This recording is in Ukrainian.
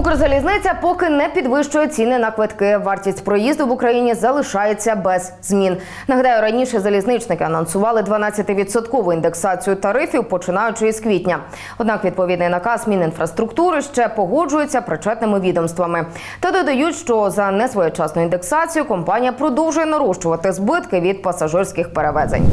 Укрзалізниця поки не підвищує ціни на квитки. Вартість проїзду в Україні залишається без змін. Нагадаю, раніше залізничники анонсували 12-відсоткову індексацію тарифів, починаючи із квітня. Однак відповідний наказ Мінінфраструктури ще погоджується причетними відомствами. Та додають, що за несвоєчасну індексацію компанія продовжує нарощувати збитки від пасажирських перевезень.